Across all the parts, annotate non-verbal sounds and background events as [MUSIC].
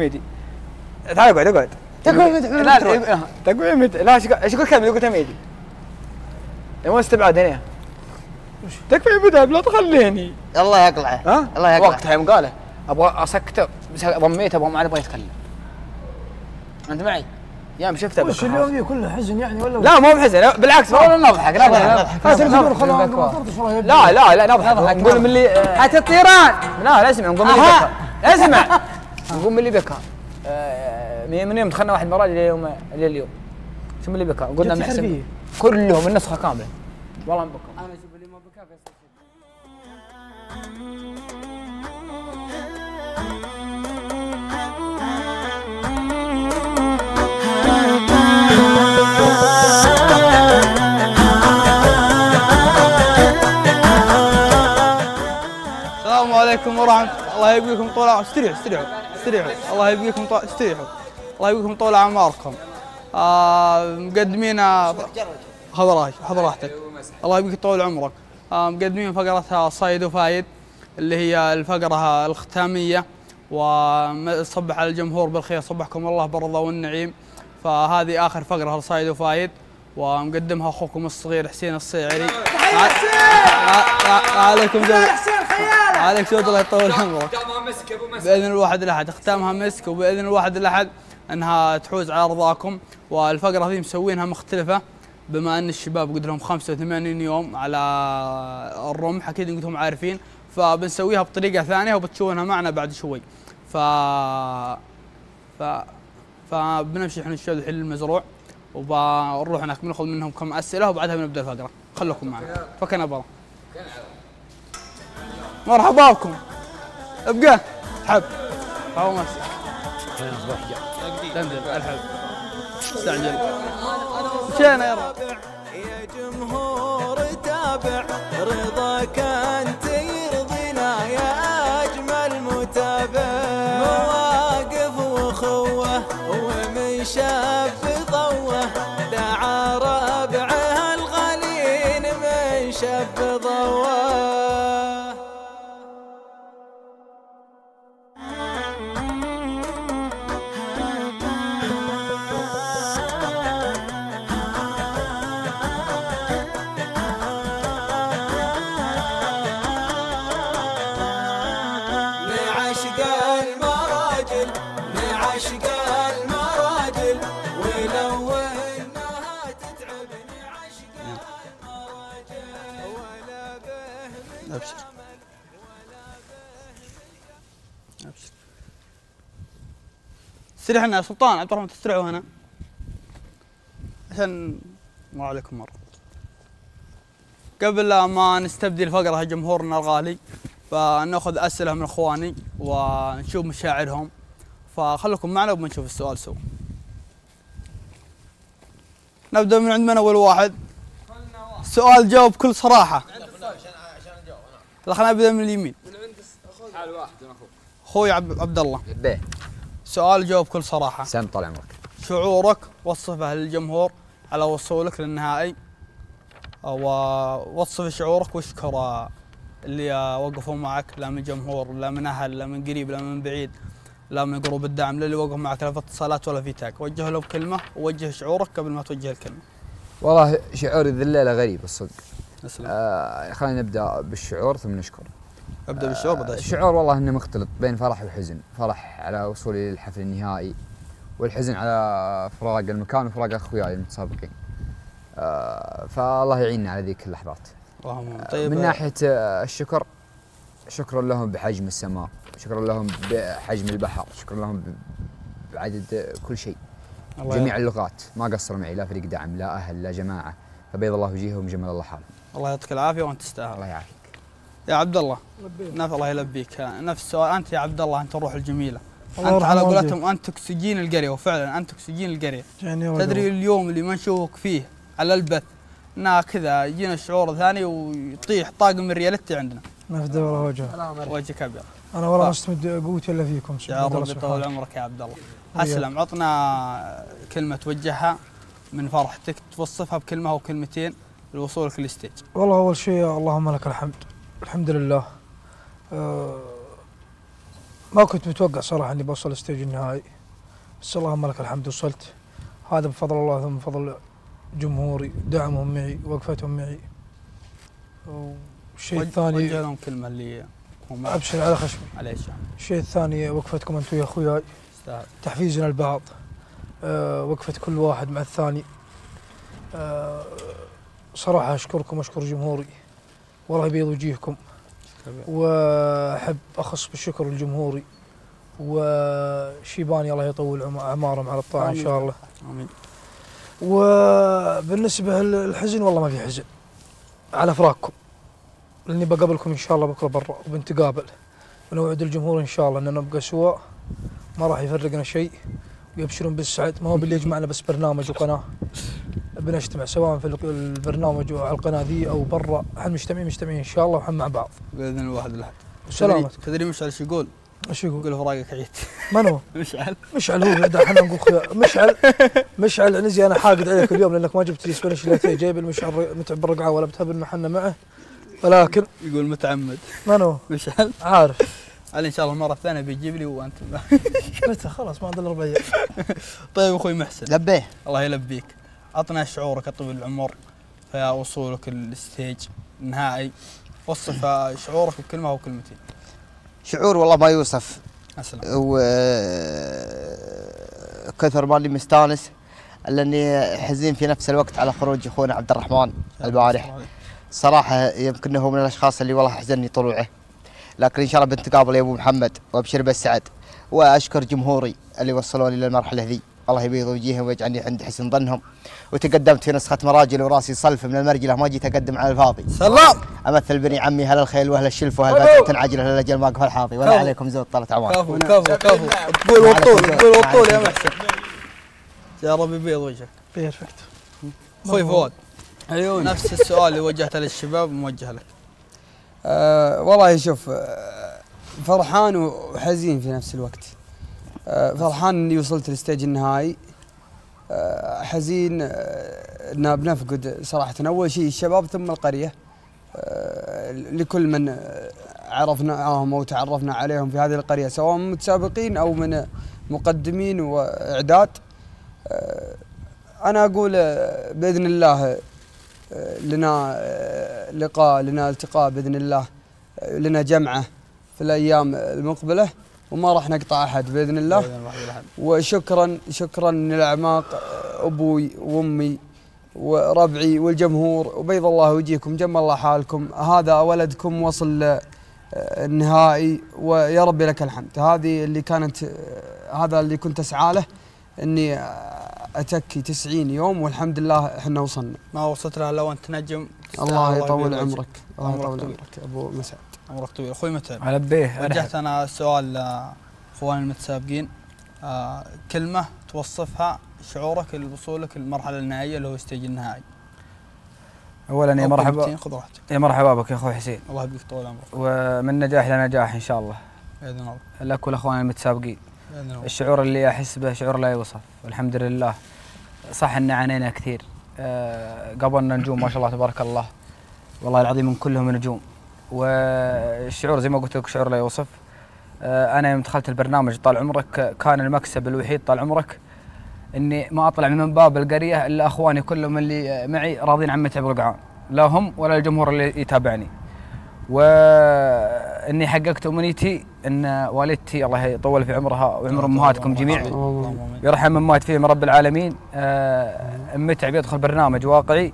ميدي تعال اقعد اقعد. تقويم مت- لا إيش يقول كلمة يقول ميدي مو استبعاد هنا تكفي مذهب لا تخليني. الله يقلعه. ها؟ الله يقلعه. وقتها يوم قاله أبغى اسكته بس ضميته أبغى ما عاد أبغى يتكلم أنت معي؟ يا شفته وش اليوم؟ ذي كله حزن يعني ولا لا مو بحزن. بالعكس. والله نضحك نضحك. لا لا لا نضحك. نضحك، نقول من اللي حتى الطيران. لا لا اسمع نقول من اللي اسمع. [LAUGHS] نقول من اللي بكى. آه، من من يوم دخلنا واحد مرة إلى يوم إلى اليوم شو من اللي بكى؟ قلنا بنحسب حرفية. كلهم النسخة كاملة. والله ما بكى. أنا أشوف اللي ما بكى السلام عليكم ورحمة الله. يبقيكم طول عمر استريحوا استريحوا. استريحوا. الله يبقيكم طول استريحوا. الله يبقيكم طول أعماركم. آه مقدمين خذ راحتك خذ راحتك. الله يبقيك طول عمرك. آه مقدمين فقرتها صيد وفايد اللي هي الفقرة الختامية وصبح على الجمهور بالخير صبحكم الله بالرضا والنعيم. فهذه آخر فقرة لصيد وفايد ومقدمها أخوكم الصغير حسين الصيعري. ع- ع- عليكم جميع عليك سود الله يطول عمرك بإذن الواحد الاحد اختامها مسك وبإذن الواحد الاحد إنها تحوز على رضاكم والفقرة ذي مسوينها مختلفة بما أن الشباب قد لهم 85 يوم على الرمح أكيد أنكم عارفين. فبنسويها بطريقة ثانية وبتشوفونها معنا بعد شوي. ف ف فبنمشي إحنا نشوف الحين المزروع وبنروح هناك بناخذ منهم كم أسئلة وبعدها بنبدأ الفقرة. خلوكم معنا. فكنا برا. مرحبا بكم. ابقى. حب. هاو مسك تنزل الحب استعجل مشينا يا رب يا جمهور تابع رضاك استريحنا يا سلطان عبد الرحمن تستريحوا هنا؟ عشان ما عليكم مرة. قبل ما نستبدي الفقره جمهورنا الغالي فناخذ أسئلة من إخواني ونشوف مشاعرهم. فخلكم معنا وبنشوف السؤال سوا. نبدأ من عند من أول واحد. سؤال جاوب بكل صراحة. لا خلينا نبدأ من اليمين. أخوي عب- عبد الله. به. سؤال جاوب بكل صراحة. سام طال عمرك. شعورك وصفه للجمهور على وصولك للنهائي. ووصف شعورك واشكر اللي وقفوا معك لا من جمهور لا من أهل لا من قريب لا من بعيد لا من group الدعم لا اللي وقف معك لا في اتصالات ولا في tag. وجه له بكلمة ووجه شعورك قبل ما توجه الكلمة. والله شعوري ذي الليلة غريب الصدق. آه خلينا نبدأ بالشعور ثم نشكر أبدأ بالشعور بدا الشعور الشعور والله إنه مختلط بين فرح وحزن. فرح على وصولي للحفل النهائي والحزن على فراق المكان وفراق أخوياي المتسابقين. آه فالله يعيننا على ذيك اللحظات. اللهم طيب طيب من ناحية آه الشكر شكرا لهم بحجم السماء شكرا لهم بحجم البحر شكرا لهم بعدد آه، كل شيء. الله جميع اللغات ما قصروا معي لا فريق دعم لا أهل لا جماعة. فبيض الله وجيههم جمل الله حالهم. الله يعطيك العافية وأنت تستاهل. الله يعافيك. يا عبد الله نف الله يلبيك. نفس السؤال. أنت يا عبد الله أنت الروح الجميلة. الله أنت على. قولتهم أنت أكسجين القرية وفعلا أنت أكسجين القرية. يعني تدري اليوم اللي ما نشوفك فيه على البث انها كذا يجينا شعور ثاني ويطيح طاقم الريالتي عندنا. ما في دور وجه. وجهك أبيض. أنا والله. ما استمد قوتي إلا فيكم يا رب يطول. عمرك يا عبد الله. أسلم. عطنا كلمة توجهها من فرحتك توصفها بكلمة أو كلمتين لوصولك لل stage. والله أول شيء اللهم لك الحمد. الحمد لله. آه، ما كنت متوقع صراحة إني بوصل ال stage النهائي. بس اللهم لك الحمد وصلت. هذا بفضل الله ثم بفضل جمهوري. دعمهم معي وقفتهم معي. والشيء وجه الثاني لهم كلمة اللي هم أبشر على خشمي. عليه الشيء الثاني وقفتكم أنتم يا أخوياي. تحفيزنا البعض أه وقفة كل واحد مع الثاني. أه صراحة أشكركم وأشكر جمهوري. والله يبيض وجيهكم وأحب أخص بالشكر لجمهوري وشيباني الله يطول عم- أعمارهم على الطاعة إن شاء الله. آمين. وبالنسبة للحزن والله ما في حزن. على فراقكم. لأني بقابلكم إن شاء الله بكرة برا وبنتقابل. ونوعد الجمهور إن شاء الله اننا نبقى سوا ما راح يفرقنا شيء. ويبشرون بالسعد. ما هو باللي يجمعنا بس برنامج وقناة. بنجتمع سواء في البرنامج أو على القناة ذي أو برا. إحنا مجتمعين مجتمعين. إن شاء الله وحنا مع بعض. بإذن الواحد الأحد. سلامتك تدري مشعل شو يقول؟ إيش يقول؟ يقول فراقك عيد. من هو؟ [LAUGHS] مشعل. مشعل هو. إحنا نقول مشعل. مشعل نزي أنا حاقد عليك اليوم لأنك ما جبت لي سبانيش لاتيه جايب المشعل متعب بالرقعة ولا بتهبل محنا معه. ولكن يقول متعمد. من هو؟ مشعل. عارف. علي إن شاء الله المرة الثانية بيجيب لي وانت [LAUGHS] متى خلاص ما عاد الا ربع أيام طيب أخوي محسن. لبيه الله يلبيك. عطنا شعورك يا طويل العمر في وصولك الستيج النهائي. وصف شعورك بكلمة أو كلمتين. شعور والله ما يوصف. اسلم و كثر ماني مستانس. الا اني حزين في نفس الوقت على خروج أخونا عبد الرحمن البارح. صراحة يمكن هو من الأشخاص اللي والله حزنني طلوعه. لكن إن شاء الله بنتقابل يا أبو محمد وأبشر بالسعد. وأشكر جمهوري اللي وصلوني للمرحلة ذي. الله يبيض وجيههم ويجعلني عند حسن ظنهم. وتقدمت في نسخة مراجل وراسي صلف من المرجلة ما جيت أقدم على الفاضي. سلام! أمثل بني عمي هل الخيل واهل الشلف واهل بس تنعجل أهل الأجل واقف الحاضي؟ ولا. عليكم زود طلت اعمار كفو كفو كفو! تقول وطول تقول وطول يا محسن. يا رب يبيض وجهك. perfect. أخوي فؤاد عيوني. نفس السؤال اللي وجهته للشباب موجه لك. آه والله شوف آه فرحان وحزين في نفس الوقت. آه فرحان إني وصلت لل stage النهائي. حزين ان بنفقد صراحة. أول شيء الشباب ثم القرية. لكل من عرفناهم أو تعرفنا عليهم في هذه القرية سواء من متسابقين أو من مقدمين وإعداد. أنا أقول بإذن الله لنا لقاء لنا التقاء بإذن الله لنا جمعة في الأيام المقبلة وما راح نقطع أحد بإذن الله. وشكرا شكرا من الاعماق آه، أبوي وأمي وربعي والجمهور. وبيض الله وجهكم جمل الله حالكم. هذا ولدكم وصل آه، النهائي ويا ربي لك الحمد. هذه اللي كانت آه، هذا اللي كنت أسعى له إني أتكي 90 يوم والحمد لله إحنا وصلنا. ما وصلت له إلا وأنت نجم. الله يطول. عمرك. الله عمرك يطول طويل. عمرك أبو مسعد. عمرك طويل. أخوي متعب. على بيه وجهت أنا سؤال لإخواني المتسابقين. آه كلمة توصفها شعورك لوصولك للمرحلة النهائية اللي هو ستيج النهائي. اولا يا مرحبا كلمتين، خذ راحتك. يا مرحبا بك يا أخوي حسين. الله يبقيك طول عمرك. ومن نجاح لنجاح إن شاء الله. بإذن الله. لك والاخوان المتسابقين. الشعور اللي أحس به شعور لا يوصف. والحمد لله. صح إن عانينا كثير. آه، قابلنا نجوم ما شاء الله تبارك الله. والله العظيم من كلهم نجوم والشعور زي ما قلت لك شعور لا يوصف. آه، أنا يوم دخلت البرنامج طال عمرك كان المكسب الوحيد طال عمرك إني ما أطلع من باب القرية إلا أخواني كلهم اللي معي راضين عن متعب القعان لا هم ولا الجمهور اللي يتابعني. وإني حققت أمنيتي إن والدتي الله يطول في عمرها وعمر أمهاتكم جميعا. يرحم من مات فيهم رب العالمين. آه، متعب يدخل برنامج واقعي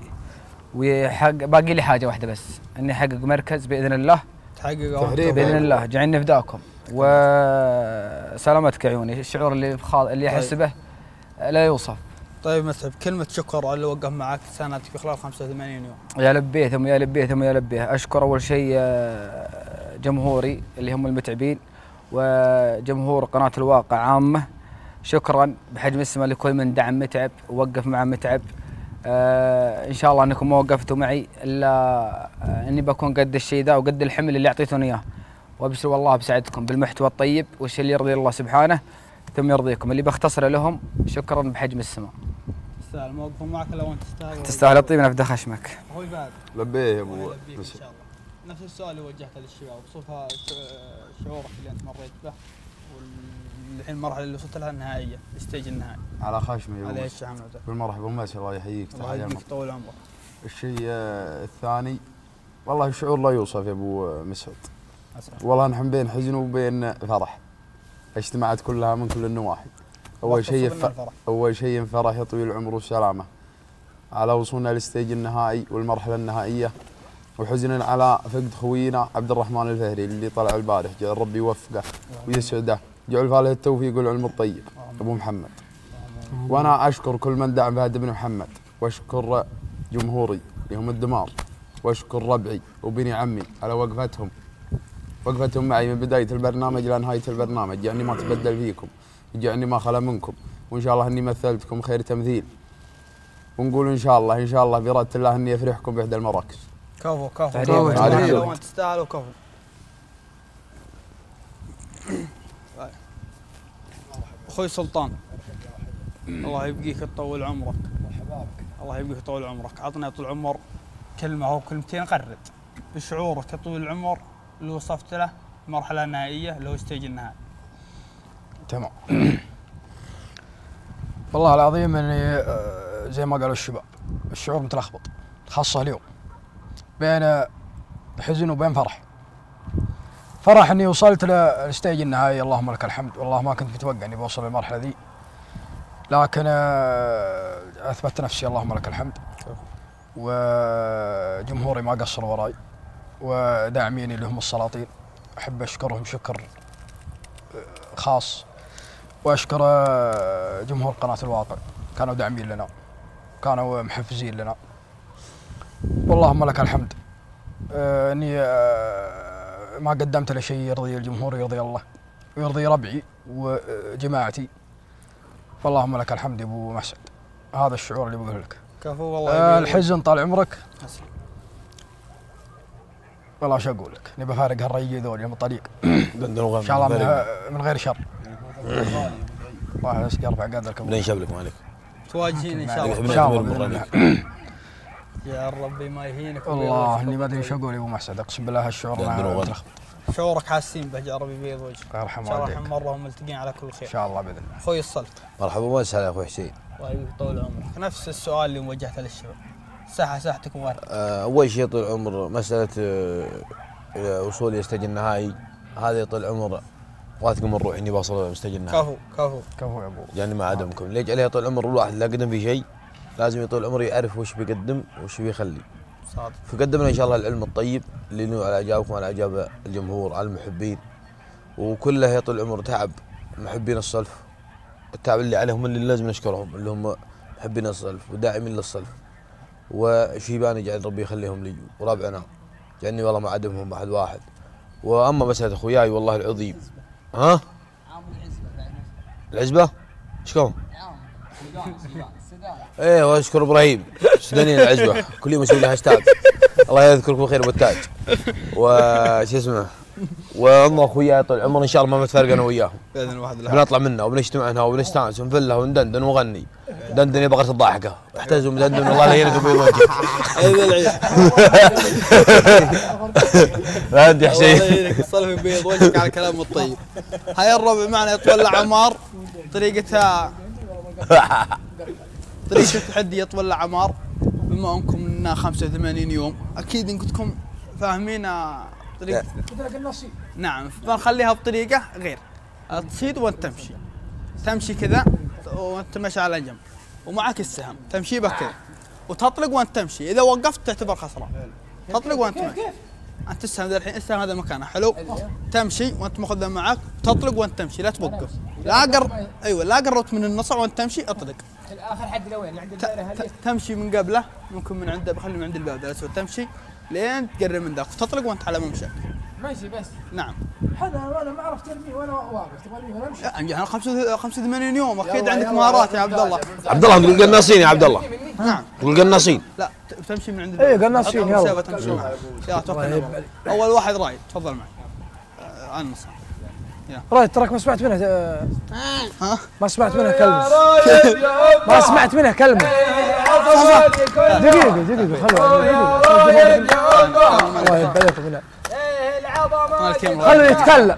ويحق باقي لي حاجة واحدة بس إني أحقق مركز بإذن الله. تحقق بإذن الله. جعلني فداكم وسلامتك عيوني. الشعور اللي بخاض اللي احس به لا يوصف. طيب متعب كلمه شكر على اللي وقف معك. سنتك في خلال 85 يوم. يا لبيه ثم يا لبيه ثم يا لبيه أشكر أول شيء آه، جمهوري اللي هم المتعبين وجمهور قناة الواقع عامة. شكرا بحجم اسمه لكل من دعم متعب ووقف مع متعب. آه إن شاء الله أنكم ما وقفتوا معي إلا آه إني بكون قد الشيء ذا وقد الحمل اللي أعطيتوني إياه. وأبشر والله بسعدكم بالمحتوى الطيب والشيء اللي يرضي الله سبحانه ثم يرضيكم. اللي بختصره لهم شكرا بحجم السماء تستاهل ما وقفوا معك إلا وأنت تستاهل. تستاهل الطيب نفذ خشمك أخوي بعد. لبيه يا الله. ابو نفس السؤال اللي وجهته للشباب وصفها ش- شعورك اللي أنت مريت به الحين المرحلة اللي وصلت لها النهائية الستيج النهائي. على عليه أبو الشيخ محمد بالمرحبا ومسي الله يحييك الله تحية يديك طول عمرك. الشيء آه، الثاني والله الشعور لا يوصف يا أبو مسعود. أسعد. والله نحن بين حزن وبين فرح. اجتمعت كلها من كل النواحي. أول شيء ف... أول شيء فرح يا طويل العمر والسلامة. على وصولنا للستيج النهائي والمرحلة النهائية. وحزنا على فقد خوينا عبد الرحمن الفهري اللي طلع البارح. جعل ربي يوفقه ويسعده. جعل فاله التوفيق والعلم الطيب. أبو محمد. وأنا أشكر كل من دعم فهد بن محمد. وأشكر جمهوري اللي هم الدمار. وأشكر ربعي وبني عمي على وقفتهم. وقفتهم معي من بداية البرنامج لنهايه البرنامج. يعني ما تبدل فيكم. يعني ما خلا منكم. وإن شاء الله إني مثلتكم خير تمثيل. ونقول إن شاء الله إن شاء الله باراده الله إني أفرحكم بإحدى المراكز. كفو كفو. كفو تعريف. كفو، انت تستاهل وكفو أخوي سلطان الله يبقيك تطول عمرك الله يبقيك طول عمرك عطنا طول العمر كلمه أو كلمتين قرد بشعورك يا طويل العمر اللي وصفت له المرحله النهائيه اللي هو ستيج النهائي تمام والله العظيم اني زي ما قالوا الشباب الشعور متلخبط خاصه اليوم بين حزن وبين فرح. فرح إني وصلت للستيج النهائي اللهم لك الحمد والله ما كنت متوقع إني بوصل للمرحلة ذي. لكن آه، اثبت نفسي اللهم لك الحمد. وجمهوري ما قصروا وراي وداعميني اللي هم السلاطين. أحب أشكرهم شكر آه، خاص وأشكر آه، جمهور قناة الواقع. كانوا داعمين لنا كانوا محفزين لنا. واللهم لك الحمد. آه، إني آه، ما قدمت له شيء يرضي الجمهور يرضي الله ويرضي ربعي وجماعتي. فاللهم لك الحمد يا أبو مسعد هذا الشعور اللي بقول لك. كفو والله آه،. الحزن طال عمرك. والله شو أقول لك؟ نبي افارق هالرجي ذول يوم الطريق. [COUGHS] إن شاء الله من, غير شر. [COUGHS] الله يرفع قدرك بدنا نشبلك مالك؟ تواجهين إن شاء الله. إن شاء الله [COUGHS] بدنا باذن نكمل الله مرة يا ربي ما يهينك والله إني ما أدري إيش أقول يا أبو مسعد أقسم بالله هالشعور. شعورك حاسين به يا ربي بيض وجهك. الله إن يرحم شاء الله والديك. الحين مرة وملتقين على كل إن خير شاء الله بإذن الله. أخوي الصلف مرحبا وسهلا يا أخوي حسين. الله يبقيك طول عمرك. نفس السؤال اللي وجهته للشباب. ساحه ساحتك وارد آه، أول شيء طول العمر مسألة آه، وصولي لستيج النهائي. هذه طول العمر واثق من روحي إني بوصل لستيج النهائي. كفو كفو. كفو يا أبو. يعني ما عدمكم. ليش عليها طول العمر الواحد لا قدم في شيء؟ لازم طول العمر يعرف وش بيقدم وش بيخلي. صادق. فقدمنا إن شاء الله العلم الطيب اللي له على اعجابكم وعلى اعجاب الجمهور على المحبين. وكله هي طول العمر تعب محبين الصلف. التعب اللي عليهم اللي لازم نشكرهم اللي هم محبين الصلف وداعمين للصلف. وشيباني جعل ربي يخليهم لي وربعنا جعلني والله ما عدمهم أحد واحد. وأما مساله أخوياي والله العظيم. ها؟ العزبه شكون إيه واشكر إبراهيم. سودانيين العزبه كل يوم يسوي لي هاشتاج الله يذكرك بالخير والتاج وش اسمه؟ وام اخوياي طول العمر إن شاء الله ما متفرق أنا وياهم بإذن واحد الله بنطلع منها وبنجتمع هنا وبنستانس ونفلها وندندن ونغني دندن يا بقرة الضاحكة. احتاج مدندن الله لا يهينك وبيض وجهك لا انت يا الله حسين يهينك الصلف بيض وجهك على الكلام الطيب. هاي الربع معنا يطول عمار طريقتها. [LAUGHS] طريقة التحدي يطول عمار بما انكم لنا 85 يوم. أكيد انكم تكون فاهمين طريقة. نعم. فنخليها بطريقة غير. تصيد وانت تمشي. تمشي كذا وانت ماشي على جنب. ومعك السهم. تمشي بك كذا وتطلق وانت تمشي. إذا وقفت تعتبر خسران. تطلق وانت ماشي أنت السهم ذا الحين السهم هذا مكانه. حلو؟ تمشي وانت ماخذها معك. تطلق وانت تمشي. لا توقف لا قر أيوه لا قربت من النصع وانت تمشي اطلق. آخر حد لوين عند ت- ت- تمشي من قبله ممكن من عنده بخلي من عند الباب لا تسوي تمشي لين تقرب من ذاك. وتطلق وانت على ممشى. ماشي بس. نعم. هذا أنا ما عرفت ارميه وأنا واقف تبغى ولا امشي يعني 85 يوم أكيد عندك مهارات يا عبد الله. عبد الله تقول قناصين يا عبد الله. نعم. تقول قناصين. لا تمشي من عند إيه، الباب. قناصين، يلا. تمشي. الله. أول واحد رايد تفضل معي. آه، انس رايد تراك ما سمعت منها آه، ها ما سمعت منها كلمه ما سمعت منها كلمه دقيقه دقيقه خلوا الله مراد. خلوا يتكلم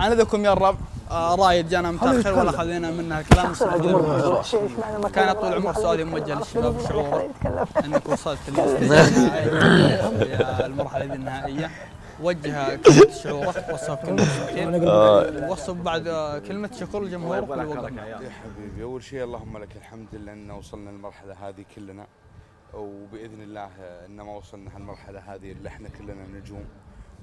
أنا ذاكم يا الرب آه، رايد جانا متاخر ولا خذينا منها كلام كان طول عمر سؤالي موجه للشباب شعورك انك وصلت للمرحله النهائيه وجه كلمة شعورك وصف كلمة شكر ووصف بعد كلمة شكر لجمهورك وقف يا حبيبي. أول شيء اللهم لك الحمد لله ان وصلنا للمرحلة هذه كلنا وبإذن الله ان ما وصلنا هالمرحلة هذه اللي إحنا كلنا نجوم.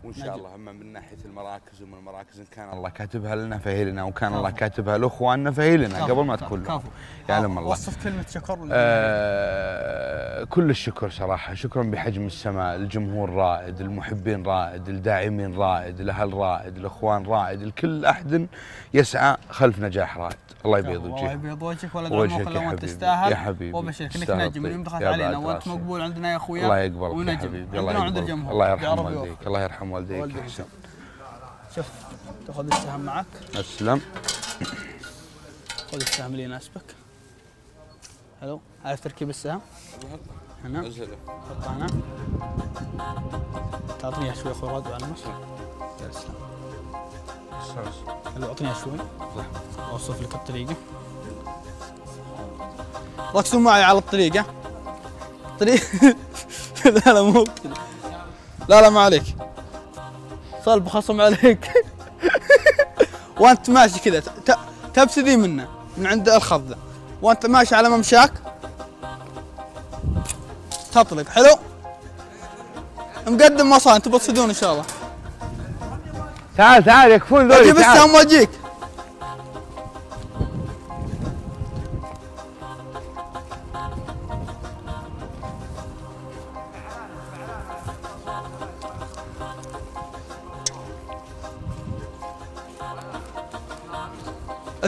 وان شاء الله اما من ناحية المراكز ومن المراكز إن كان الله كاتبها لنا فهي لنا وكان الله كاتبها لأخواننا فهي لنا قبل ما تكون. كفو يعلم الله. وصف كلمة شكر آه كل الشكر صراحة. شكرا بحجم السماء. الجمهور رائد المحبين رائد الداعمين رائد الأهل رائد الأخوان رائد الكل أحد يسعى خلف نجاح رائد. الله يبيض الله وجهه يبيض وجهك ولا وجهك يا لو انت. تستاهل. يا حبيبي. وبشرك إنك نجم. طيب. اليوم دخلت علينا. وانت. مقبول عندنا يا أخويا. الله يقبلك ونجم. عندنا الله وعند يقبلك الجمهور الله يرحم والديك. الله يرحم والديك شوف تاخذ السهم معك. أسلم خذ السهم اللي يناسبك. حلو. عارف تركيب السهم. هنا. حطه هنا. تعطيني شوي أخوي راد على النص يا سلام اعطيني شوي. أوصف لك الطريقة. ركزوا معي على الطريقة. طريقه [LAUGHS] لا لا مو. لا لا ما عليك. صلب خصم عليك. [LAUGHS] وأنت ماشي كذا تبتدي منه من عند الخفضه وأنت ماشي على ممشاك. تطلق. حلو؟ مقدم مصان تبغى تصيدون إن شاء الله. تعال تعال يكفون ذولي تعال. السهم وأجيك.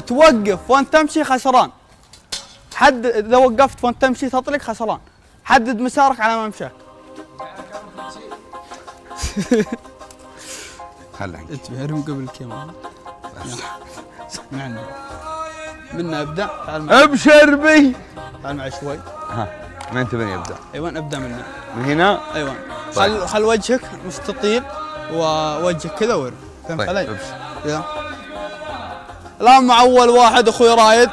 توقف وأنت تمشي خسران. حدد إذا وقفت وأنت تمشي تطلق خسران. حدد مسارك على ممشاك [LAUGHS] انتبه ارمي قبل الكاميرا من عندي منا ابدا أبشر بي. تعال معي شوي. ها من تبني ابدا أيوه ابدا منا. من هنا؟ أيوه خل خل وجهك مستطيل ووجهك كذا وارمي فهمت طيب علي؟ أبشر. يلا. الآن مع أول واحد أخوي رايد.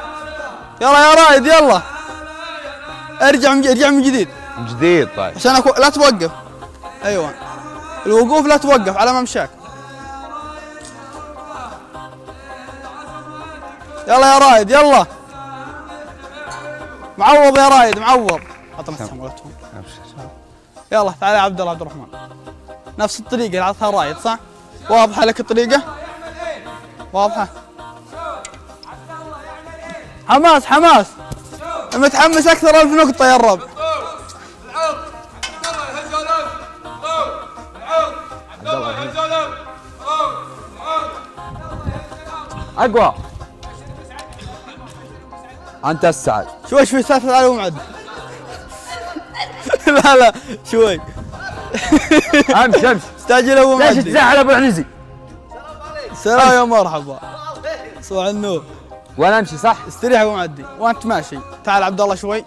يلا يا رايد يلا. ارجع من ارجع من جديد. من جديد طيب. عشان أكو... لا توقف. أيوه الوقوف لا توقف على ممشاك يلا يا رايد يلا معوض يا رايد معوض يلا تعال يا عبد الله عبد الرحمن نفس الطريقة اللي عطها رايد صح؟ واضحه لك الطريقة؟ واضحه حماس حماس المتحمس أكثر ألف نقطه يا الرب اقوى أنت السعد شوي شوي ثلاثة على ومعد لا لا شوي. امشي امشي استعجل ابو ليش معدي تزعل أبو العنزي؟ سلام يا مرحبا. صباح النور. وأنا أمشي صح؟ استريح أبو معدي وأنت ماشي. تعال عبد الله شوي.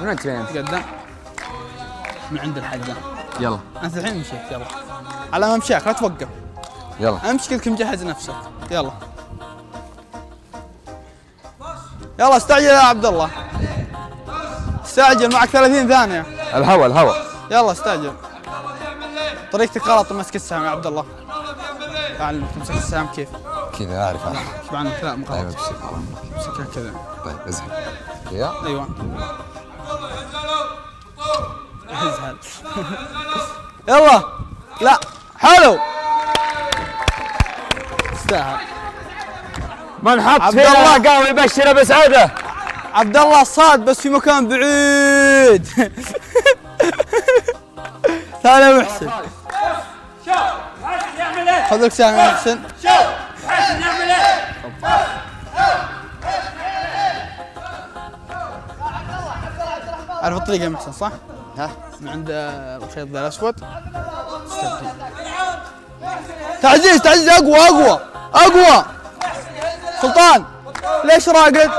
من أنت فين؟ تقدم من عند الحجام يلا. أنت الحين مشيت يلا. على ممشاك لا توقف. يلا. أمشي كلك مجهز نفسك. يلا. يلا استعجل يا عبد الله. استعجل معك 30 ثانية. الهوى الهوى يلا استعجل. طريقتك غلط مسك السهم يا عبد الله. تعال تمسك السهم كيف؟ كذا أعرف إيش معنى كذا مو طيب غلط أمسكها كذا. طيب ازهر كذا أيوه. أزهل. [LAUGHS] يلا. لا حلو استاهل من حط عبد الله. قهوه يبشره بسعاده عبد الله صاد بس في مكان بعيد. [LAUGHS] يا محسن. خذ لك سهم يا محسن. عارف الطريقة يا محسن صح؟ ها. من عند الخيط ذا الأسود. تعزيز تعزيز أقوى أقوى أقوى. سلطان ليش راقد؟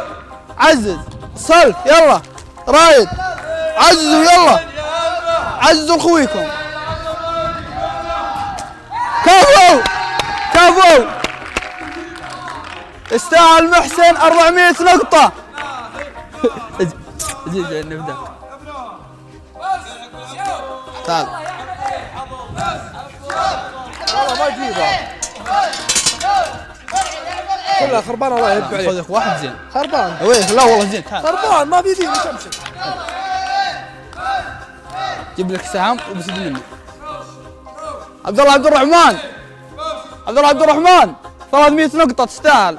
عزز صلف يلا. رايد عززوا يلا. عززوا اخويكم كفو كفو. يستاهل محسن 400 نقطة. زيد نبدا تعال. والله ما تجيبها كلها خربانة الله يهب عليك. خذ واحد زين. خربان. وين لا والله زين. تعال خربان ما في ذي امسك جيب لك سهم وبسد مني عبد الله عبد الرحمن. عبد الله عبد الرحمن. 300 نقطة تستاهل.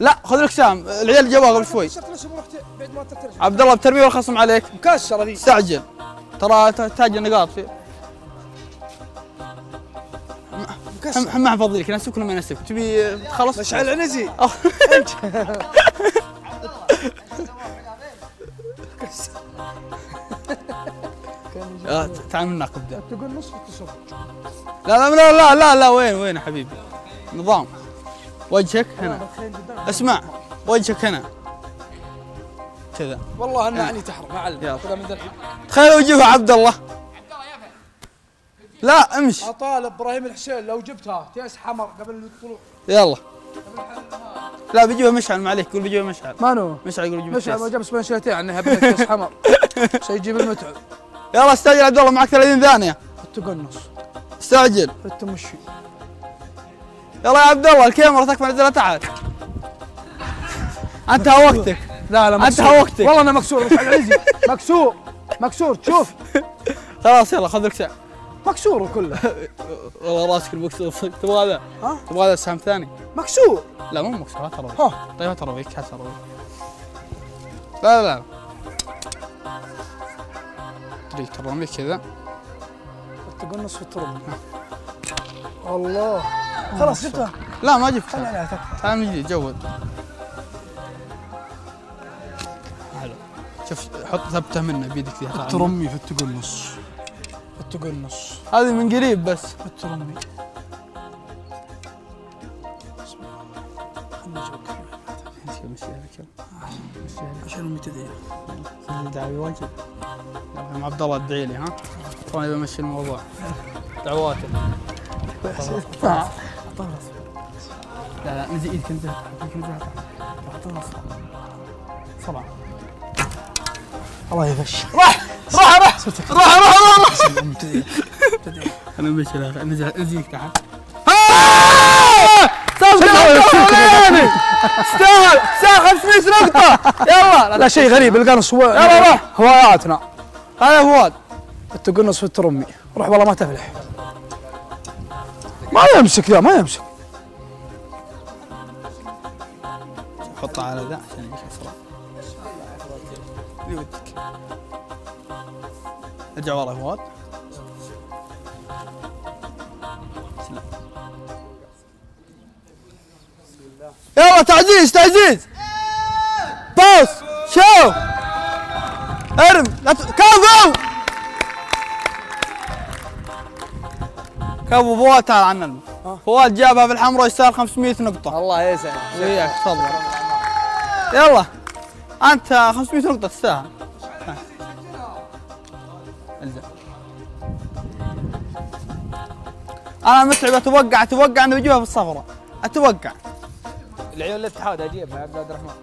لا خذ لك سهم. العيال جابوها قبل شوي. عبد الله بترميه والخصم عليك. مكسره ذي استعجل ترى تحتاج النقاط في مكسر حم حم فضيلك يناسبك ولا ما يناسبك تبي تخلص مشعل عنزي آه، تعال من هناك ابدا تقول نصف لا لا لا لا لا, لا وين وين يا حبيبي؟ نظام. وجهك هنا. اسمع وجهك هنا. كذا. والله أنه عني تحرم. ما علم تخيل وجهه عبد الله. لا امش اطالب إبراهيم الحسين لو جبتها تيس حمر قبل الطلوع يلا. لا بيجيبها مشعل ما عليك قول بيجيبها مشعل. مانو؟ مشعل يقول بيجيبها مش ما. جاب سبنشيتين عنها بنت تيس حمر. [LAUGHS] سيجيب المتعب يلا استعجل عبد الله معك 30 ثانية. التقنص. استعجل. التمشي. يلا يا عبد الله الكاميرا تكفى نزلها تحت أنتهى وقتك. لا لا مكسور. وقتك. والله أنا مكسور مكسور مكسور شوف. [LAUGHS] خلاص يلا خذ لك ساعة مكسور كله. [LAUGHS] والله راسك المكسور. تبغى ذا ها؟ تبغى ذا سهم ثاني؟ مكسور. لا مو مكسور لا ترى ها. طيب لا ترى بيك لا ترى بيك لا لا. لا تريك بيك كذا؟ التقنص في التربه الله. خلاص جبتها. لا ما جبت خلي عليها تكفى تعال من جديد جود. حلو. شوف حط ثبته منه بيدك ذي. ترمي في التقنص هذه من قريب بس. الترمي. عشان امي تدعي دعوي واجد. يا عم عبد الله ادعي لي ها؟ تراني بمشي الموضوع. دعواتك لا لا نزل إيدك انزلها إيدك انزلها صبع الله يفش راح راح راح راح راح راح امي تدعي أنا مشي لا نزل نزلك تحت استاهل استاهل استاهل 500 نقطة. يلا. لا شيء غريب القنص هو يلا روح. هواياتنا. هذا فؤاد التقنص في الترمي. روح والله ما تفلح. ما يمسك ذا ما يمسك. حطها على ذا عشان يجيك اسرع اللي ودك ارجع ورا يا فؤاد يلا تعزيز تعزيز. باص شو ارم لا ت... كفو كفو فؤاد تعال عنا. فؤاد جابها في الحمراء يستاهل 500 نقطة. الله يسعدك. وياك تفضل. يلا. أنت 500 نقطة تستاهل. الزم أنا متعب أتوقع أتوقع انه بيجيبها في الصفرة. أتوقع. العيون الاتحاد أجيبها يا عبد الرحمن.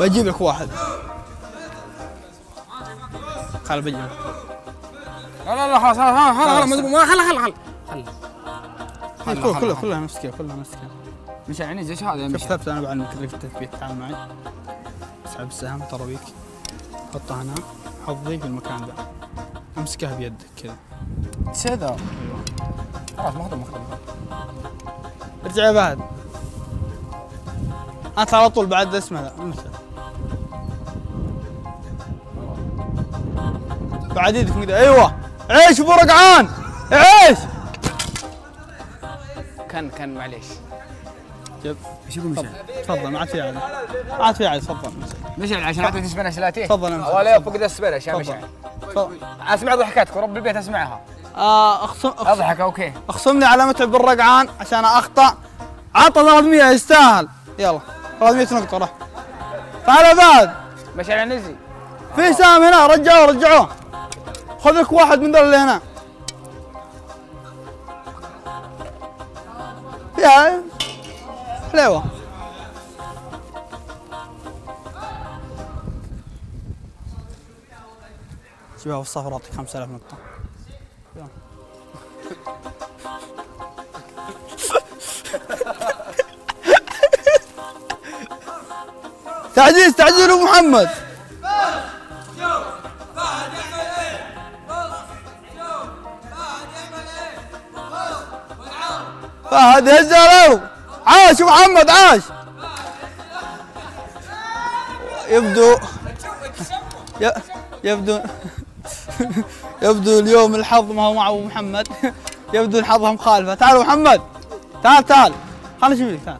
بجيب لك واحد. خل بجيب لك. لا لا لا خلاص خلاص خلاص ما خلا خلا خلا. هي كلها كلها كلها مسكين كلها مسكين مش يعني زي هذا شوف ثبت أنا بعلمك كيف التثبيت تعال معي. أسحب السهم ترى بيك. حطها هنا. حط ذي في المكان ذا امسكها بيدك كذا. كذا خلاص ما هذا مخرج ارجع يا بعد. انت على طول بعد اسمه. ذا مثل بعد إيدك كذا أيوه. عيش أبو رقعان. عيش. كان كان معليش. جيب إيش يقول مشعل؟ تفضل ما عاد في عاد. ما عاد في عاد. تفضل. مشعل عشان أعطيك سبنش لاتيه تفضل. يا مشعل. ولا فقد السبنش يا. مشعل. أسمع ضحكاتك ورب البيت أسمعها. آه اخصم أضحك أوكي. أخصمني على متعب بالرقعان عشان أخطأ. عطى 300 يستاهل. يلا 300 نقطة راح. تعال بعد مش على نزي في سام هنا رجعوه رجعوه. خذ لك واحد من ذول اللي هنا. يا حليوة شباب الصفر اعطيك 5000 نقطة. [LAUGHS] تعزيز تعزيز أبو محمد. فهد هزروا عاش محمد عاش. يبدو يبدو [LAUGHS] يبدو اليوم الحظ ما هو مع أبو محمد. يبدو ان حظها مخالفه تعال محمد تعال تعال. خلنا نشوف. تعال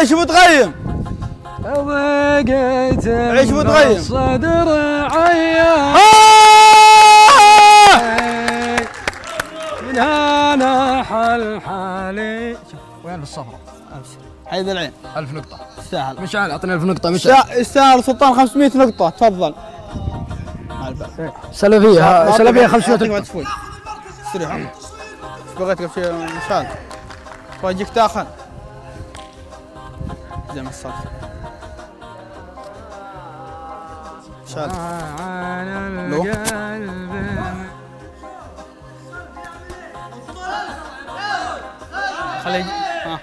عيش أبو تغيم. بقيت عيش متغيم. صدر عيان. من هنا حل حالي. وين الصفرة؟ حيد العين. ألف نقطة. يستاهل مشعل أعطني ألف نقطة مشعل. يستاهل سلطان 500 نقطة. تفضل. سلفية سلفية 500 أعطيك بعد نقطة. استريح إيش بغيت قبل شيء مشان واجيك تاخذ زي ما الصرف شال لو. خليه. ها.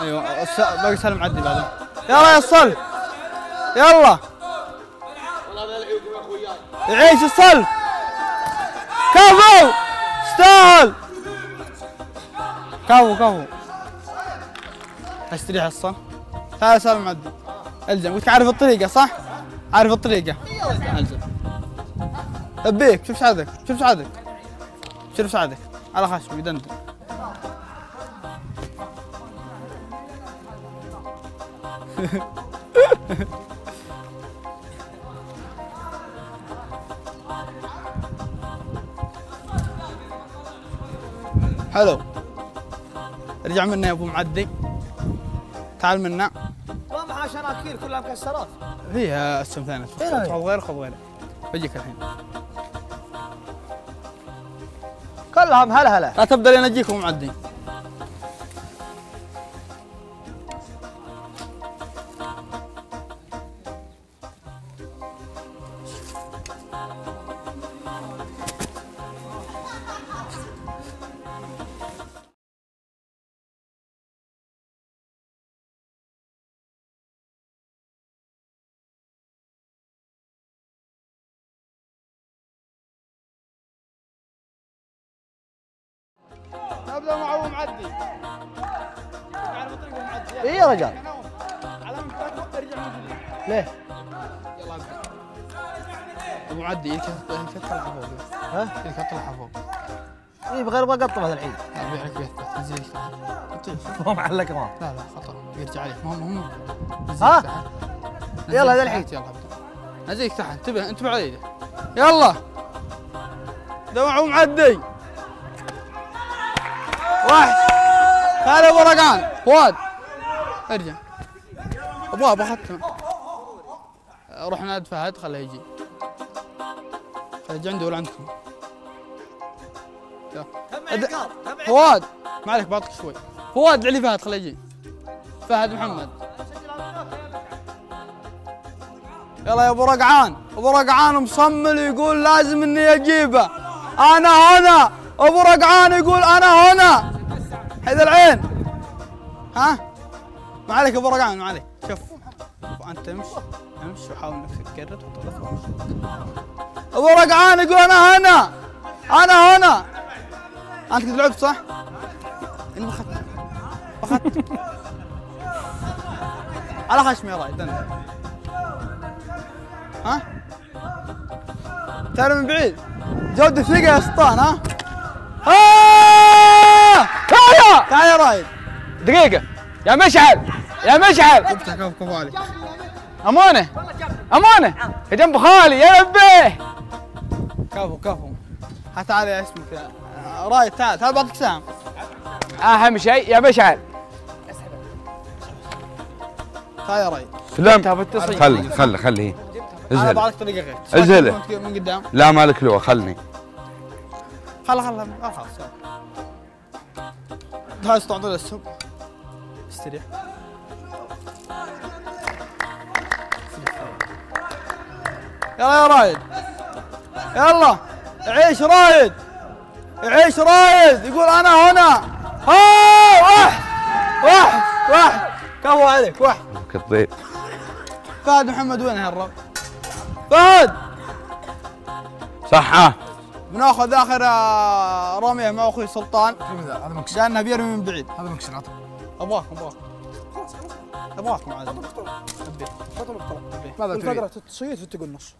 أيوه باقي سالم معدي بعدين. يلا يا الصلب يلا. يعيش الصلب كفو. استاهل كفو كفو استريح الصن تعال سالم معدي ألزم. قلت عارف الطريقة صح؟ عارف الطريقة. الزم لبيك شوف سعدك شوف سعدك شوف سعدك على خشم يدندن حلو [LAUGHS] ارجع منا يا أبو معدي. تعال منا. ما معها شراكيل كلها مكسرات. فيها اسهم ثانية؟ خذ غيره خذ غيره بجيك الحين. كلها مهلهله لا تبدأ لين اجيك أبو معدي. نبدا مع ابو معدي. اي يا رجال. على ما تفكر ارجع من جديد. ليه؟ يلا. أبو معدي يلك تطلع فوق. ها؟ يلك تطلع فوق. اي بغير [LAUGHS] ما قطم هذا العيد لا بيعرف يثبت تنزل تحت ما. معلق كمان لا لا خطر يرجع عليك. ما ما هو ها؟ يلا هذا الحين. يلا نزيك تحت انتبه انتبه علي. يلا. دمع ابو معدي واحد. تعال أبو رقان. فؤاد. ارجع. أبغى أبغى ختم روح نادي فهد خليه يجي. خليه يجي عندي ولا عندكم فؤاد. ما عليك بعطيك شوي. فؤاد علي فهد خليه يجي. فهد محمد. يلا يا أبو رقعان. أبو رقعان مصمل يقول لازم إني أجيبه. أنا هنا. أبو رقعان يقول أنا هنا. حيد العين. ها؟ ما عليك أبو رقعان ما عليك. شوف. أنت امش امش وحاول إنك وتطلع. أبو رقعان يقول أنا هنا. أنا هنا. أنت قد لعبت صح؟ إني بخت بخت على خشمي يا رايد أنا. ها؟ تعال من بعيد. جودة ثقة يا سلطان ها؟ آه! تعال تعال يا رايد دقيقة يا مشعل يا مشعل افتح كفو كفو عليك أمانة أمانة يا جنب خالي يا لبيه كفو كفو تعال يا اسمك يا رايد تعال تعال بعطيك سهم أهم شيء يا مشعل تعال يا رايد فلم. خلي خلي خلي أنا ازهل بعطيك طريقة غير ازهله. من- من قدام لا مالك لو خلني خلا آه، خلاص. هاي استعدوا للسب استريح. يلا يا رايد. يلا. عيش رايد. عيش رايد. يقول أنا هنا. ها وح وح وح كفو عليك وح كطيب فهد محمد وين هالرب؟ فهد! صحة. بناخذ آخر آه، رمية مع أخوي سلطان. هذا مكسر. لأنه بيرمي من بعيد. هذا مكسر عطى ابغاكم ابغاكم أبغاكم عاد. ماذا تريد؟ تصيد في التقول نص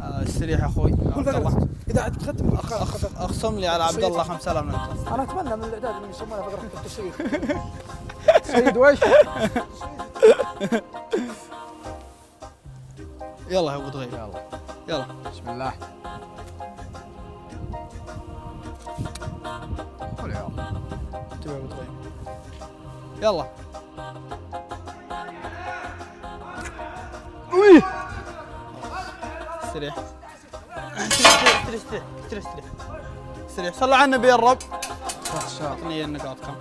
آه، استريح يا أخوي. الله فقرة. إذا عاد تختم. أخصم لي على عبد الله 5000 نقطه أنا أتمنى من الإعداد إنه يسمونها فقرة التصيد. [LAUGHS] سيد ويش؟ يلا يا أبو دغيب يلا. يلا. بسم الله. حول ولا يلا. اوه استريح. استريح استريح استريح استريح استريح. صلوا على النبي الرب أعطني النقاط كم.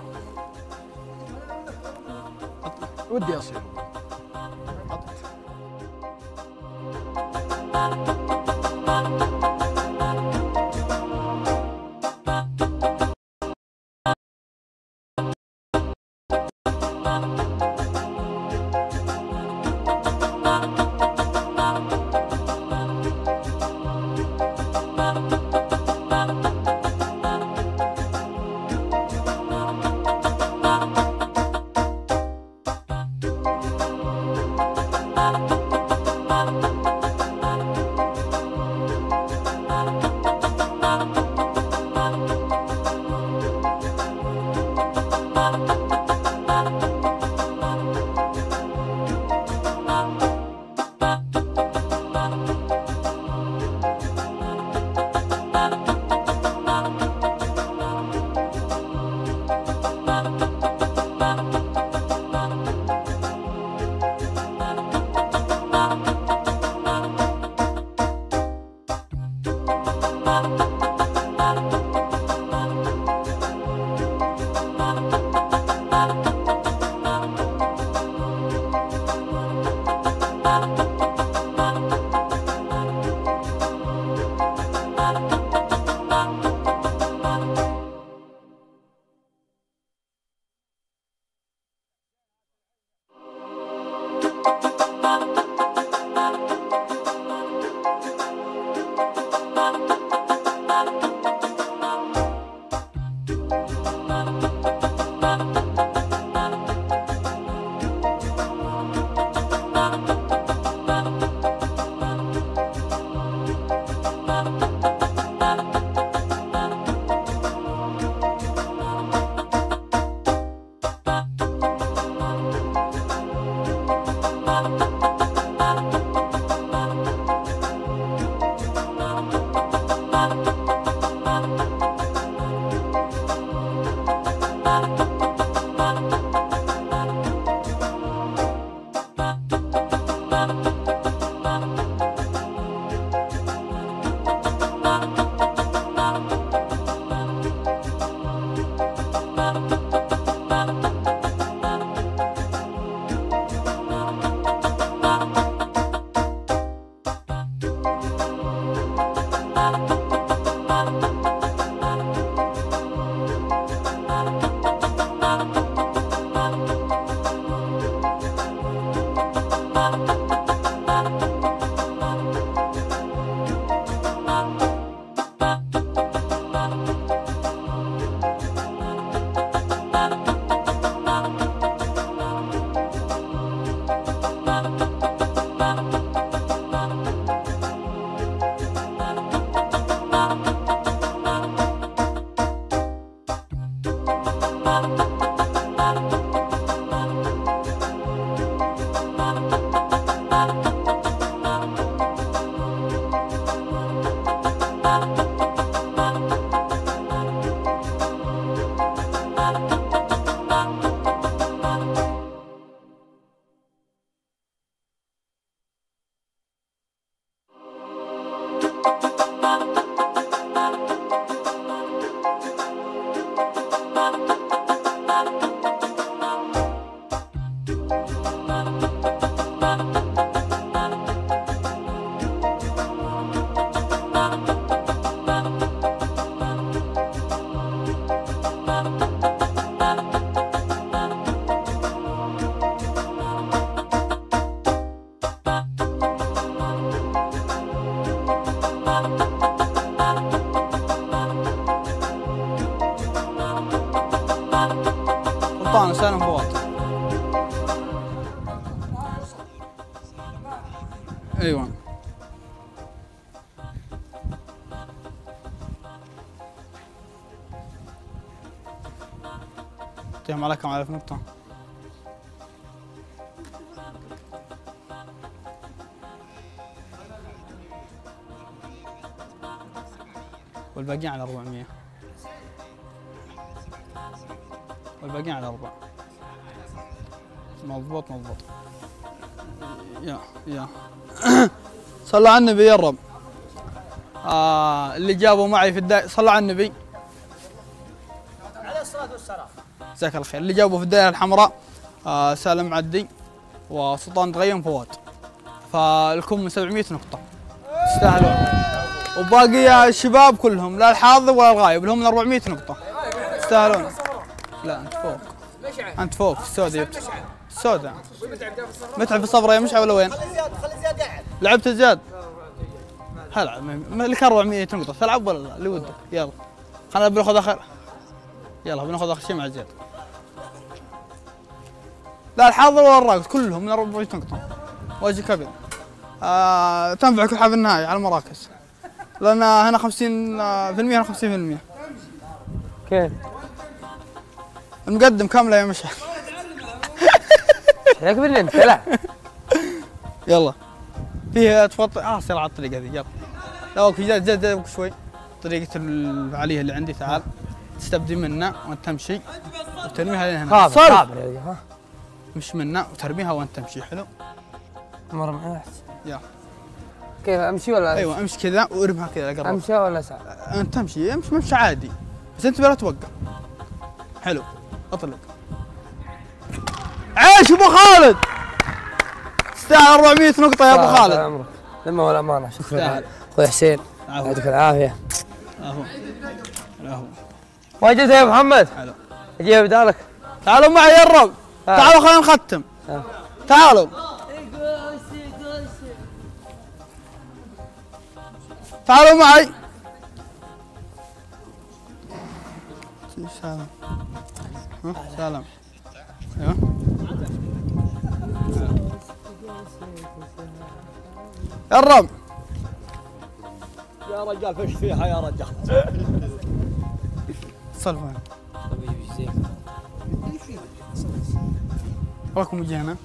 ودي أصير. تهم على كم على نقطة والباقيين على 400 والباقيين على 4 مضبوط مضبوط. يا يا. [COUGHS] صلوا على النبي يا رب. آه اللي جابوا معي في الدائرة صلوا على النبي. عليه الصلاة والسلام. جزاك الله خير. اللي جابوا في الدائرة الحمراء آه سالم عدي وسلطان تغيم فؤاد. فالكم من 700 نقطة. تستاهلون. وباقي الشباب كلهم لا الحاضر ولا الغايب لهم من 400 نقطة. تستاهلون. لا أنت فوق. أنت فوق في السوداء السوداء متعب في الصبر يا مشعل ولا وين؟ خلي زياد خلي زياد لعبت زياد؟ ما- لك 400 نقطة. تلعب ولا لا؟ اللي ودك. يلا. خلينا بناخذ آخر. يلا بناخذ آخر شيء مع زياد لا الحاضر ولا الراقص كلهم من 400 نقطة وجه كبير آه تنفع كل حاجة في النهاية على المراكز لأن هنا 50 آه، في المية هنا 50 في المية. كيف؟ المقدم كاملة يا مشعل. عليك باللي أنت؟ لا. يلا. فيه تفضل. آه سير على الطريقة ذي يلا. لا وقف زاد زاد شوي. طريقة الفعالية اللي عندي تعال. تستبدي منا وانت تمشي. وترميها لين هنا. صرف. ها. مش منا وترميها وانت تمشي. حلو؟ مر معي يلا. كيف أمشي ولا أيوه أمشي كذا وارمها كذا قرب أمشي ولا اسعى؟ أنت تمشي. أمشي ممشي عادي. بس أنت لا توقف حلو. أطلق. عيش أبو خالد! تستاهل 400 نقطة يا أبو خالد. عمرك. لما ولا امانه شكرا. أخوي حسين. يعطيك اهو وين جيت يا محمد؟ حلو أجيب بدالك. تعالوا معي يا الرب. آه. تعالوا خلينا نختم. آه. تعالوا. تعالوا معي. سلام. سلام. أيوه. يا الرب. يا رجال فش فيها يا رجال. وين وراكم وجهنا.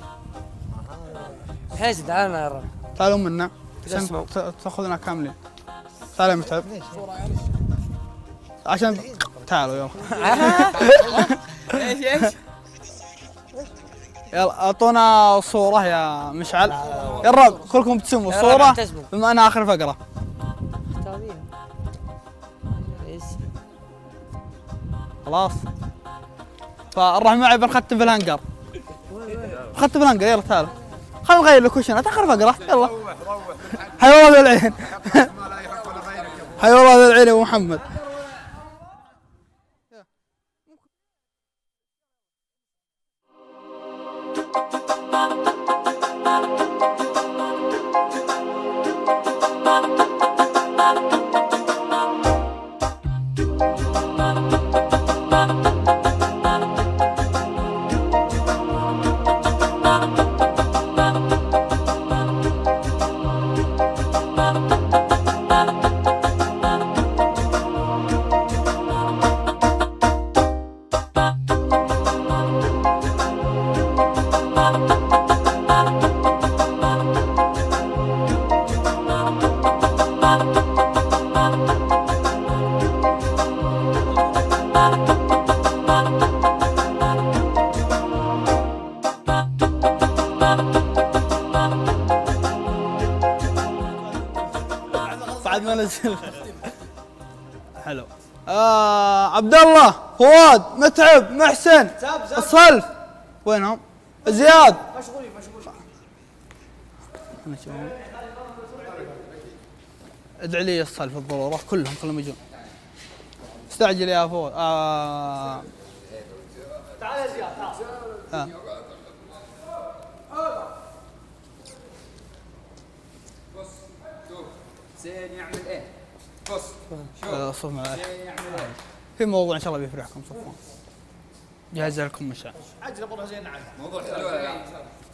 حيز تعالنا يا رب. تعالوا منا. عشان تأخذنا كاملين. تعال يا متعب. عشان تعالوا يلا. إيش إيش؟ يلا أعطونا صورة يا مشعل. يا الرب كلكم تسموا يا رب صورة اعتزموا. بما انها آخر فقرة. خلاص. فنروح معي بنختم في الهنجر في الهنجر يلا تعالوا خلينا نغير location اخر فقرة يلا. حي والله ذا العين. [LAUGHS] حي والله ذا العين يا أبو محمد. محسن الصلف وينهم؟ زياد مشغولين مشغولين. ادعي لي الصلف الضرورة كلهم كلهم يجون استعجل يا فؤاد آه تعال يا زياد تعال آه. زين يعمل إيه؟ بص آه، معي. زين يعمل إيه؟ في موضوع إن شاء الله بيفرحكم صفوان جهز لكم مشعل. عجل أبو زين عجل موضوع حلو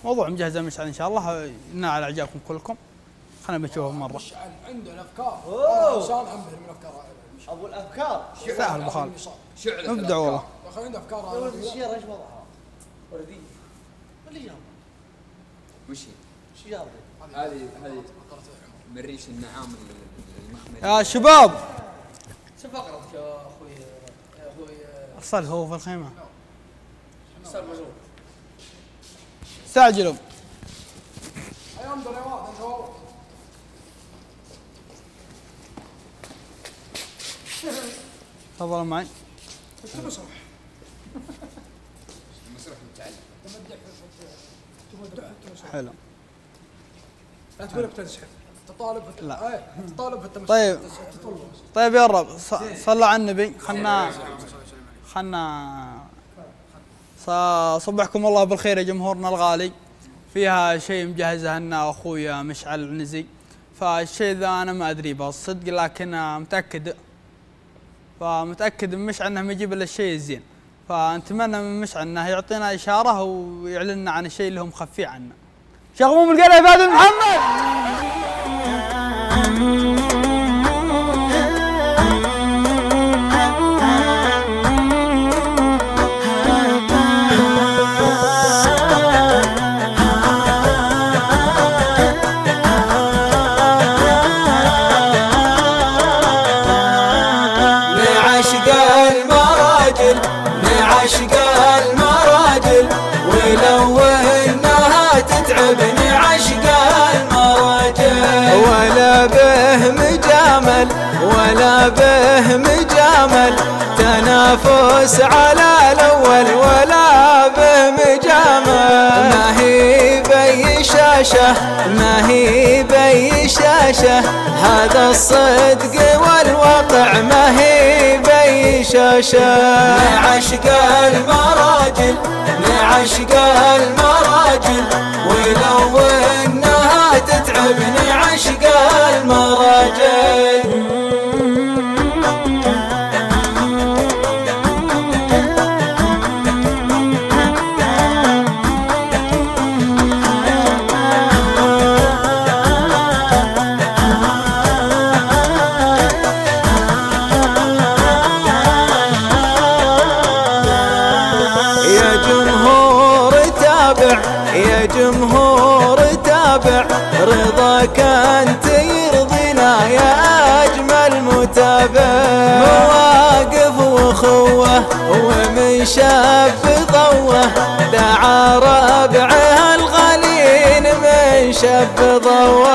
موضوع مجهز مشعل إن شاء الله. على أعجابكم كلكم. خلينا بنشوفه مرة. عنده الأفكار. انسان انبهر من افكاره أبو الأفكار. سهل أبو خالد شعلة ابدع والله. يا أخي عنده أفكار يا ولد الشير إيش وضعها؟ ورديه اللي جاب. وش هي؟ جاب؟ هذه. هذه من ريش النعام المخمل يا شباب. شوف فقرتك يا أخوي؟ يا أخوي ارسل هو في الخيمة. استعجلوا تفضلوا معي انت مسرح تمدح تمدح حلو. لا تقول لك تنسحب. انت طالب في لا. إيه انت طالب في التمسح طيب. طيب يا رب ص- صلوا على النبي. خلنا خلنا ص- صبحكم الله بالخير يا جمهورنا الغالي. فيها شيء مجهزه لنا أخويا مشعل العنزي فالشيء ذا أنا ما أدري بالصدق لكن متأكد فمتأكد من مشعل أنه ما يجيب إلا الشيء الزين. فنتمنى من مشعل أنه يعطينا إشارة ويعلن لنا عن الشيء اللي هو مخفيه عنا شغموا من القلب هذا محمد! تنافس على الأول ولا به مجامل ما هي بي شاشة ما هي بي شاشة هذا الصدق والواقع ما هي بي شاشة. نعشق المراجل نعشق المراجل. ولو إنها تتعب نعشق المراجل. ضوه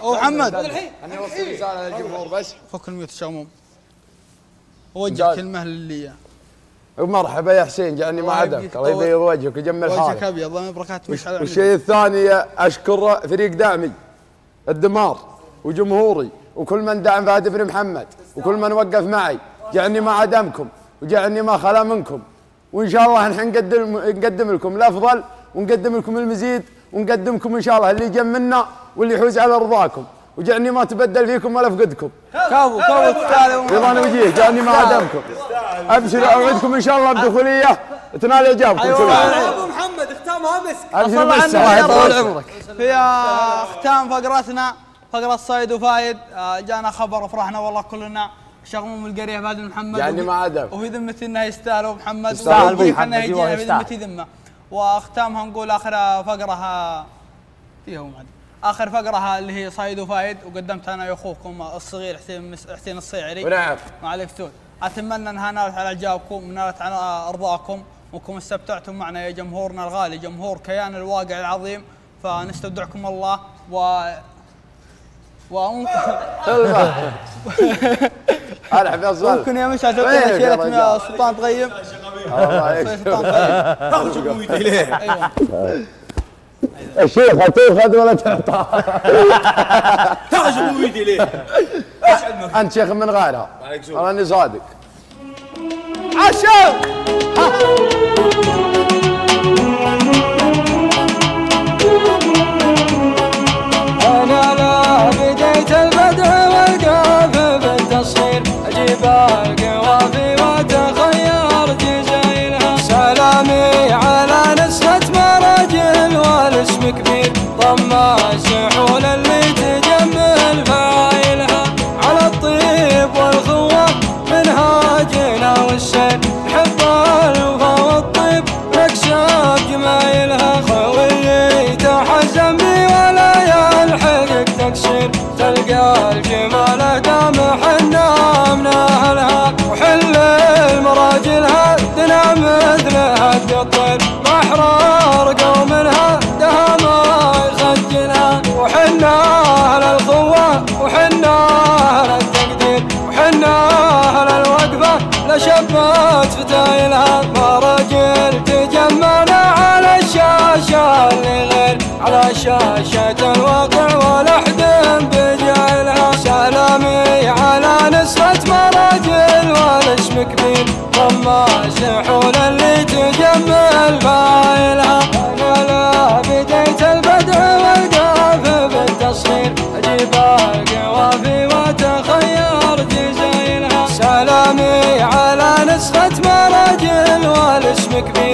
أبو محمد. أنا اوصل رساله للجمهور بس فك الميوت الشغموم وجه. كلمة للي. مرحبا يا حسين جاني ما عدمك. الله يبيض وجهك ويجمل وجهك حالك. أبيض. الله بركات مشعل العنزي. والشيء الثاني أشكر فريق دعمي الدمار وجمهوري وكل من دعم فهد بن محمد وكل من وقف معي. جعلني ما عدمكم. وجعلني ما خلا منكم. وإن شاء الله نحن نقدم نقدم لكم الأفضل ونقدم لكم المزيد ونقدم لكم إن شاء الله اللي يجملنا واللي يحوز على رضاكم. وجعلني ما تبدل فيكم ولا افقدكم كفو كفو تستاهل رضوان وجيه جعلني ما عدمكم. ابشروا اوعدكم إن شاء الله بدخولية. تنال اعجابكم كلها. أبو محمد اختامها مسك. بس النبي الله طول يطول عمرك في ختام فقرتنا فقرة صيد وفايد. آه، جانا خبر وفرحنا والله كلنا. شغموم القرية فهد بن محمد يعني وفي- ما عدم. وفي ذمتي انه يستاهل ابو محمد يستاهل خلنا محمد، يجينا في يستاهل. ذمتي ذمه وأختامها نقول آخر فقره فيها ومعد آخر فقره اللي هي صيد وفايد وقدمتها أنا يا اخوكم الصغير حسين مس- حسين الصيعري. ونعم. ما عليك سود. أتمنى أنها نالت على اعجابكم ونالت على أرضاكم وانكم استمتعتم معنا يا جمهورنا الغالي جمهور كيان الواقع العظيم. فنستودعكم الله و هلا حفيظ صالح ممكن يا يا شيلة رجال؟ يا سلطان طيب الله عليك. سلطان طيب شبويتي ليه؟ أيوه الشيخ تاخذ ولا تعطى تاخذ شبويتي ليه؟ أنت شيخ من غيرها عليك سوء. والله إني صادق عشان أنا لا make me.